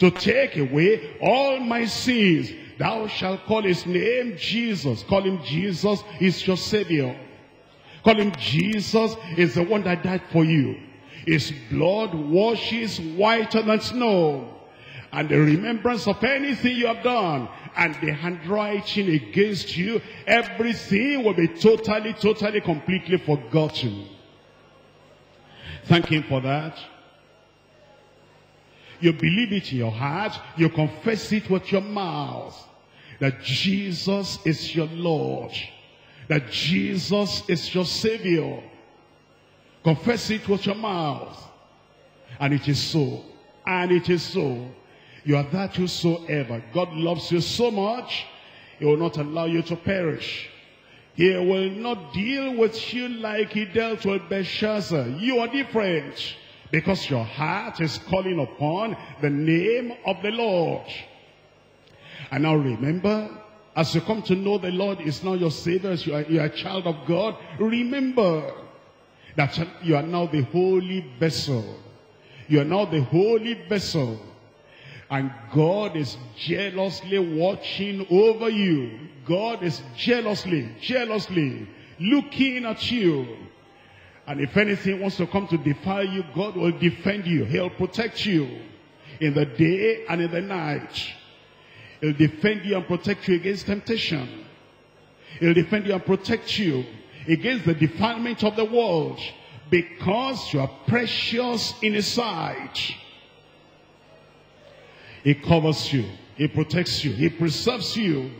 to take away all my sins. Thou shalt call his name Jesus. Call him Jesus is your savior. Call him Jesus is the one that died for you. His blood washes whiter than snow. And the remembrance of anything you have done and the handwriting against you, everything will be totally, totally, completely forgotten. Thank him for that. You believe it in your heart. You confess it with your mouth. That Jesus is your Lord. That Jesus is your Savior. Confess it with your mouth. And it is so. And it is so. You are that whosoever. God loves you so much. He will not allow you to perish. He will not deal with you like he dealt with Belshazzar. You are different. Because your heart is calling upon the name of the Lord. And now remember, as you come to know the Lord is now your Savior, you are, you are a child of God, remember that you are now the holy vessel. You are now the holy vessel. And God is jealously watching over you. God is jealously, jealously looking at you. And if anything wants to come to defile you, God will defend you. He'll protect you in the day and in the night. He'll defend you and protect you against temptation. He'll defend you and protect you against the defilement of the world because you are precious in his sight. He covers you. He protects you. He preserves you.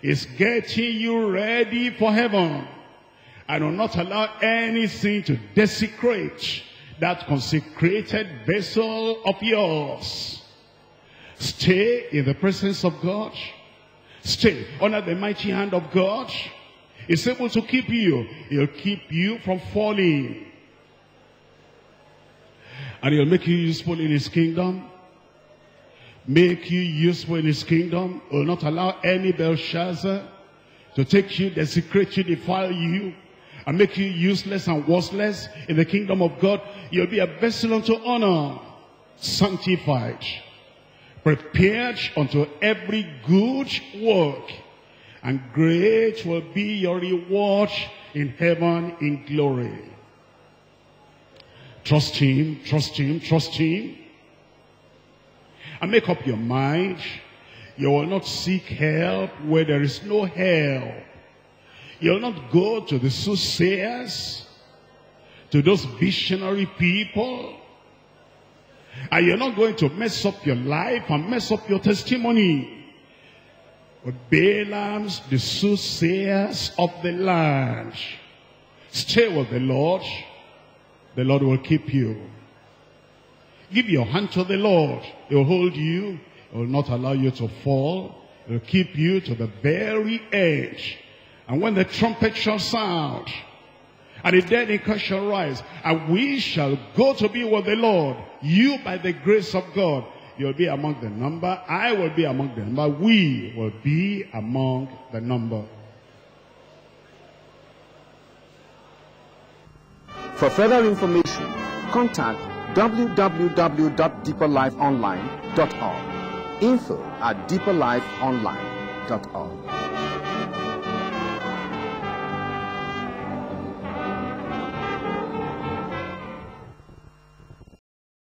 He's getting you ready for heaven. And will not allow anything to desecrate that consecrated vessel of yours. Stay in the presence of God. Stay under the mighty hand of God. He's able to keep you. He'll keep you from falling. And he'll make you useful in his kingdom. Make you useful in his kingdom. Will not allow any Belshazzar to take you, desecrate you, defile you, and make you useless and worthless in the kingdom of God. You'll be a vessel unto honor, sanctified, prepared unto every good work. And great will be your reward in heaven in glory. Trust him, trust him, trust him. And make up your mind. You will not seek help where there is no help. You'll not go to the soothsayers, to those visionary people. And you're not going to mess up your life and mess up your testimony. With Balaam's, the soothsayers of the land. Stay with the Lord. The Lord will keep you. Give your hand to the Lord. He will hold you. He will not allow you to fall. He will keep you to the very edge. And when the trumpet shall sound, and the dead in Christ shall rise, and we shall go to be with the Lord, you by the grace of God, you'll be among the number, I will be among the number, we will be among the number. For further information, contact www.deeperlifeonline.org. Info at deeperlifeonline.org.